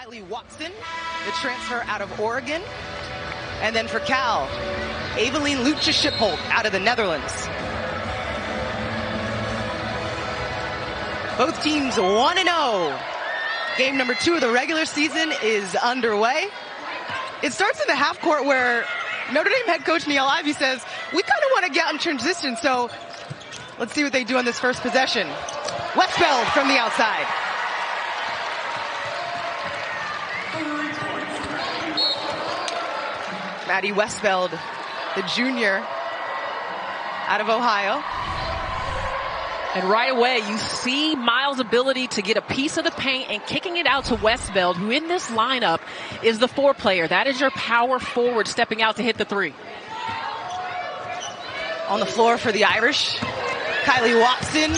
Kylee Watson, the transfer out of Oregon. And then for Cal, Evelien Lutje Schipholt out of the Netherlands. Both teams 1-0. Game number two of the regular season is underway. It starts in the half court where Notre Dame head coach Niele Ivey says, we kind of want to get on transition, so let's see what they do on this first possession. Westbeld from the outside. Maddy Westbeld, the junior out of Ohio. And right away, you see Miles' ability to get a piece of the paint and kicking it out to Westbeld, who in this lineup is the four player. That is your power forward stepping out to hit the three. On the floor for the Irish, Kylie Watson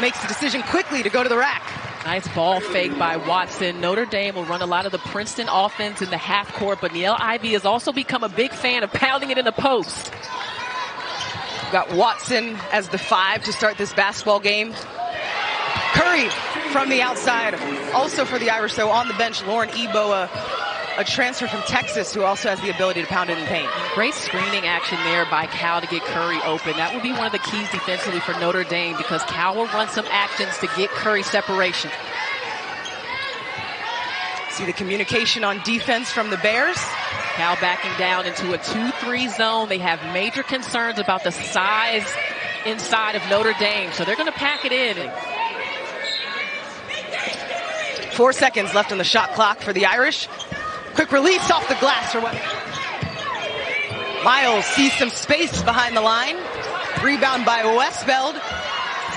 makes the decision quickly to go to the rack. Nice ball fake by Watson. Notre Dame will run a lot of the Princeton offense in the half court, but Niele Ivey has also become a big fan of pounding it in the post. We've got Watson as the five to start this basketball game. Curry from the outside. Also for the Irish, though, on the bench, Lauren Ebo, a transfer from Texas who also has the ability to pound it in paint. Great screening action there by Cal to get Curry open. That will be one of the keys defensively for Notre Dame because Cal will run some actions to get Curry separation. See the communication on defense from the Bears. Cal backing down into a 2-3 zone. They have major concerns about the size inside of Notre Dame, so they're going to pack it in. Four seconds left on the shot clock for the Irish. Quick release off the glass for what? Miles sees some space behind the line. Rebound by Westbeld.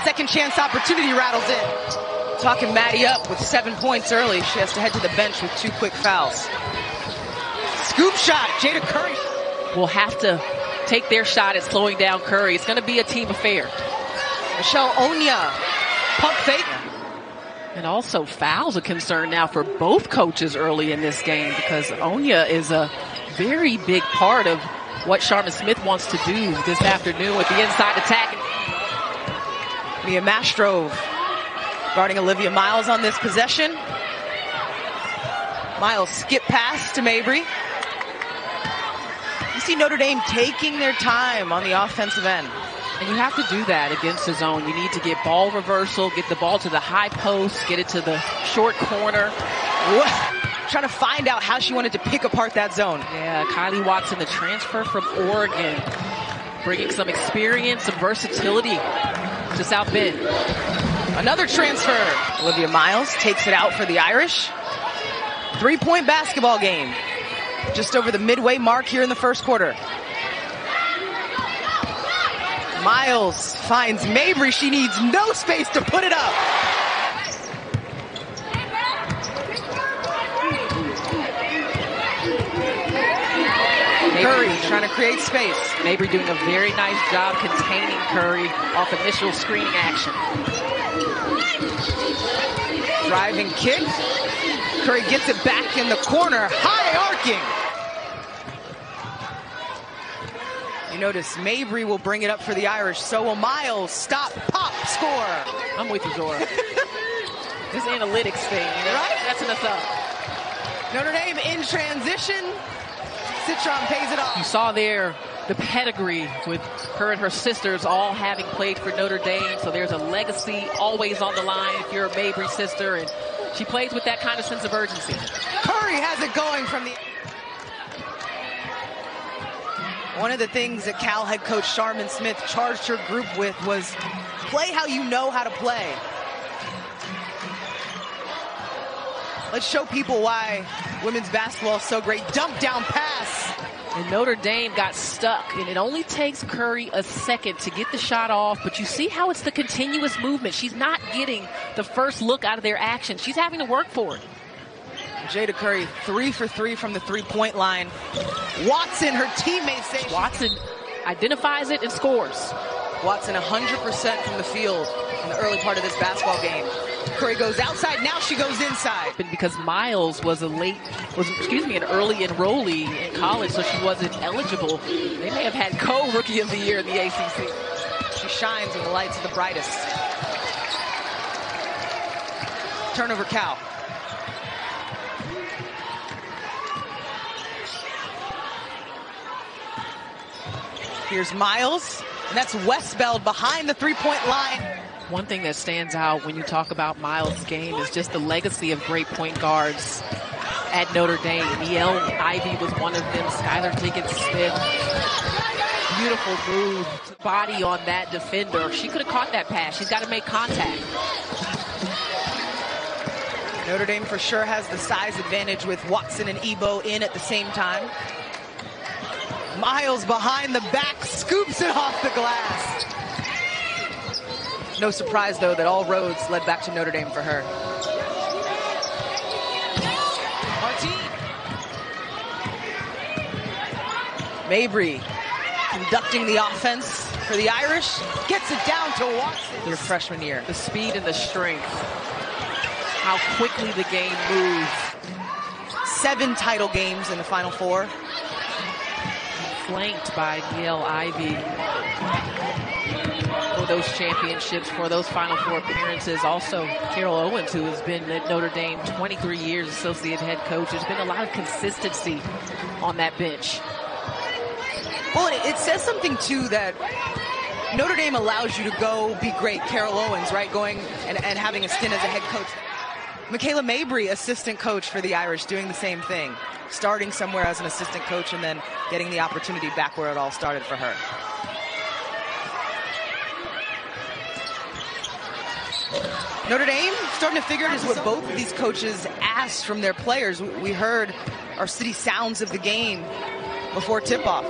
Second chance opportunity rattles in. Talking Maddie up with seven points early. She has to head to the bench with two quick fouls. Scoop shot, Jayda Curry. Will have to take their shot at slowing down Curry. It's going to be a team affair. Michelle Onyiah, pump fake. And also fouls a concern now for both coaches early in this game because Onyiah is a very big part of what Charmin Smith wants to do this afternoon with the inside attack. Mia Mastrov guarding Olivia Miles on this possession. Miles skip pass to Mabrey. You see Notre Dame taking their time on the offensive end. And you have to do that against the zone. You need to get ball reversal, get the ball to the high post, get it to the short corner. Trying to find out how she wanted to pick apart that zone. Yeah, Kylee Watson, the transfer from Oregon, bringing some experience, some versatility to South Bend. Another transfer. Olivia Miles takes it out for the Irish. Three-point basketball game. Just over the midway mark here in the first quarter. Miles finds Mabrey. She needs no space to put it up. Curry trying to create space. Mabrey doing a very nice job containing Curry off initial screening action. Driving kick. Curry gets it back in the corner. High arcing. You notice Mabrey will bring it up for the Irish. So will Miles. Stop, pop, score. I'm with you, Zora. this analytics thing, you know, right? messing us up. Notre Dame in transition. Citron pays it off. You saw there the pedigree with her and her sisters all having played for Notre Dame. So there's a legacy always on the line if you're a Mabrey sister. And she plays with that kind of sense of urgency. Curry has it going from the... One of the things that Cal head coach Charmin Smith charged her group with was play how you know how to play. Let's show people why women's basketball is so great. Dump down pass. And Notre Dame got stuck, and it only takes Curry a second to get the shot off, but you see how it's the continuous movement. She's not getting the first look out of their action. She's having to work for it. Jayda Curry, three for three from the three-point line. Watson, her teammate say Watson identifies it and scores. Watson 100% from the field in the early part of this basketball game. Curry goes outside, now she goes inside. Because Miles was a late, was excuse me, an early enrollee in college, so she wasn't eligible. They may have had co-rookie of the year in the ACC. She shines when the lights are the brightest. Turnover Cal. Here's Miles, and that's Westbeld behind the three-point line. One thing that stands out when you talk about Miles' game is just the legacy of great point guards at Notre Dame. Niele Ivey was one of them. Skylar Diggins-Smith. Beautiful move, body on that defender. She could have caught that pass. She's got to make contact. Notre Dame for sure has the size advantage with Watson and Ebo in at the same time. Miles behind the back, scoops it off the glass. No surprise, though, that all roads led back to Notre Dame for her. Mabrey conducting the offense for the Irish. Gets it down to Watson, their freshman year. The speed and the strength. How quickly the game moves. Seven title games in the Final Four flanked by Niele Ivey for those championships, for those Final Four appearances. Also, Carol Owens, who has been at Notre Dame 23 years, associate head coach. There's been a lot of consistency on that bench. Well, it says something, too, that Notre Dame allows you to go be great. Carol Owens, right, going and, and having a stint as a head coach. Michaela Mabrey, assistant coach for the Irish, doing the same thing starting somewhere as an assistant coach and then getting the opportunity back where it all started for her. Notre Dame starting to figure it is what both of these coaches asked from their players. We heard our city sounds of the game before tip-off.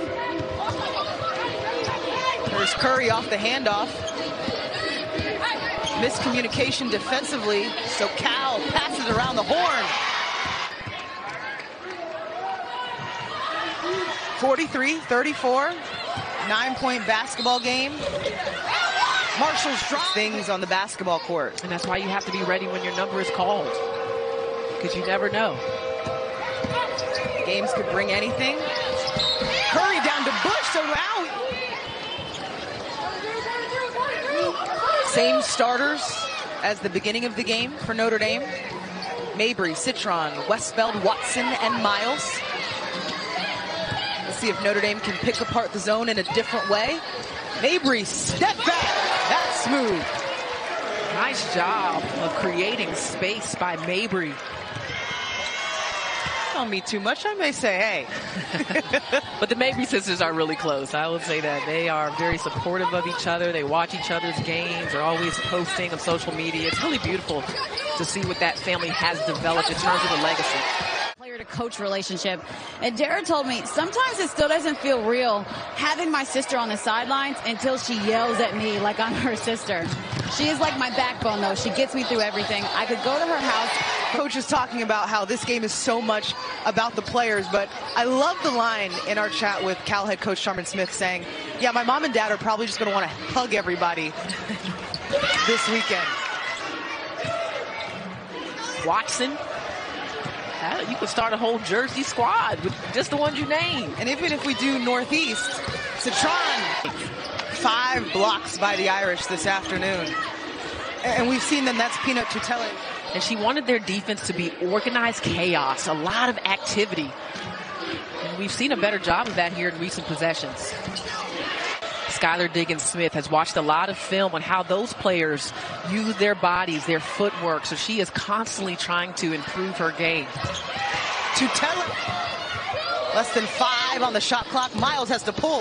There's Curry off the handoff. Miscommunication defensively, so Cal passes around the horn. 43-34, nine-point basketball game. Marshall's drop things on the basketball court. And that's why you have to be ready when your number is called, because you never know. Games could bring anything. Curry down to Bush, so now same starters as the beginning of the game for Notre Dame. Mabrey, Citron, Westbeld, Watson, and Miles Let's see if Notre Dame can pick apart the zone in a different way. Mabrey, step back. That's smooth. Nice job of creating space by Mabrey. Don't mean too much, I may say, hey. but the Mabrey sisters are really close. I would say that they are very supportive of each other. They watch each other's games. They're always posting on social media. It's really beautiful to see what that family has developed in terms of a legacy player to coach relationship. And Dara told me sometimes it still doesn't feel real having my sister on the sidelines until she yells at me like I'm her sister. She is like my backbone though. She gets me through everything. I could go to her house. Coach is talking about how this game is so much about the players, but I love the line in our chat with Cal head coach Charmin Smith saying, yeah, my mom and dad are probably just going to want to hug everybody this weekend. Watson you could start a whole Jersey squad with just the ones you name. And even if we do Northeast, Citron, five blocks by the Irish this afternoon. And we've seen them, that's Peanut Tuitele. And she wanted their defense to be organized chaos, a lot of activity. And we've seen a better job of that here in recent possessions. Skylar Diggins-Smith has watched a lot of film on how those players use their bodies, their footwork. So she is constantly trying to improve her game. Tuitele, less than five on the shot clock. Miles has to pull.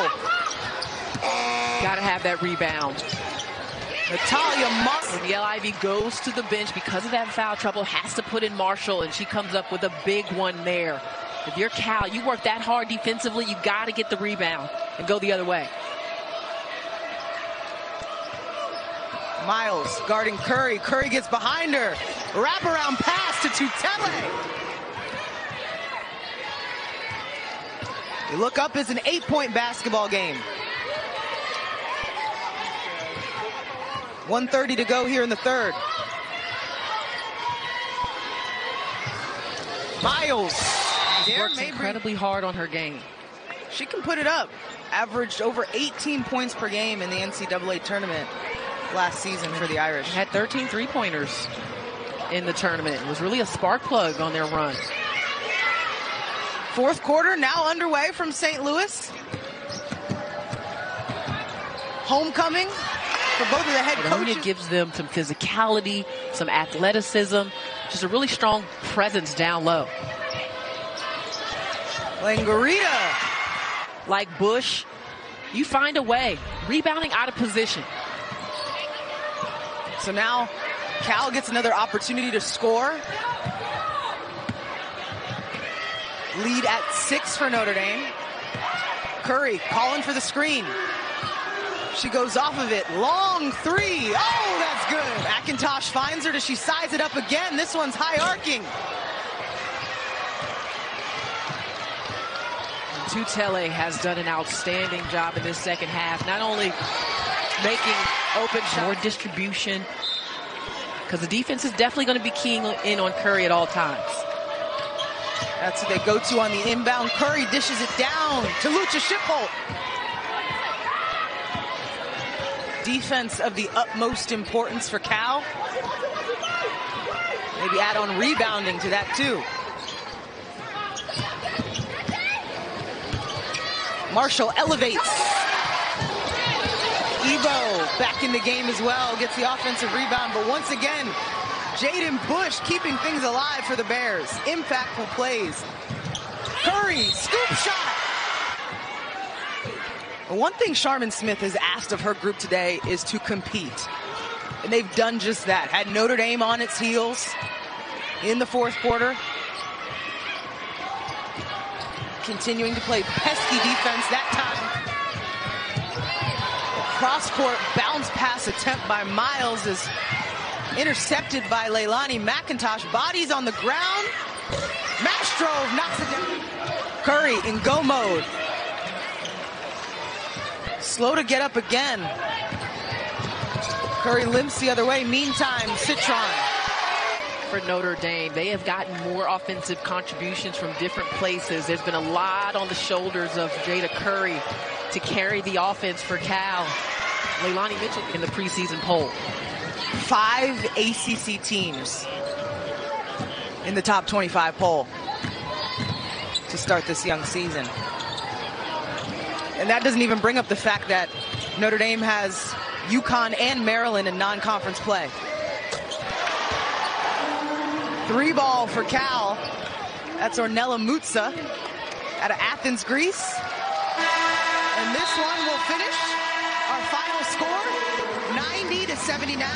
Got to have that rebound. Natalija Marshall. Niele Ivey goes to the bench because of that foul trouble, has to put in Marshall, and she comes up with a big one there. If you're Cal, you work that hard defensively, you got to get the rebound and go the other way. Miles guarding Curry. Curry gets behind her. Wraparound pass to Tuitele. You look up, it's an eight-point basketball game. 130 to go here in the third. Miles. She works incredibly hard on her game. She can put it up. Averaged over 18 points per game in the NCAA tournament last season for the Irish. Had 13 three-pointers. in the tournament. It was really a spark plug on their run. Fourth quarter now underway from St. Louis. Homecoming for both of the head coaches. Gives them some physicality, some athleticism, just a really strong presence down low. Langarita. Like Bush, you find a way. Rebounding out of position. So now Cal gets another opportunity to score. Lead at six for Notre Dame. Curry calling for the screen. She goes off of it. Long three. Oh, that's good. McIntosh finds her. Does she size it up again? This one's high arcing. Tuitele has done an outstanding job in this second half, not only making open shots, more distribution, because the defense is definitely going to be keying in on Curry at all times. That's what they go to on the inbound. Curry dishes it down to Lutje Schipholt. Defense of the utmost importance for Cal. Maybe add on rebounding to that too. Marshall elevates. Ebo back in the game as well, gets the offensive rebound, but once again, Jaden Bush keeping things alive for the Bears. Impactful plays. Curry, scoop shot. One thing Charmin Smith has asked of her group today is to compete. And they've done just that. Had Notre Dame on its heels in the fourth quarter continuing to play pesky defense that time. Cross court bounce pass attempt by Miles is intercepted by Leilani McIntosh. Bodies on the ground. Mastrov knocks it down. Curry in go mode. Slow to get up again. Curry limps the other way. Meantime, Citron for Notre Dame. They have gotten more offensive contributions from different places. There's been a lot on the shoulders of Jayda Curry to carry the offense for Cal. Leilani Mitchell in the preseason poll. Five ACC teams in the top 25 poll to start this young season. And that doesn't even bring up the fact that Notre Dame has UConn and Maryland in non-conference play. Three ball for Cal. That's Ornella Mutsa out of Athens, Greece. And this one will finish our final score, 90 to 79.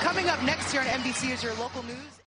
Coming up next year on NBC is your local news.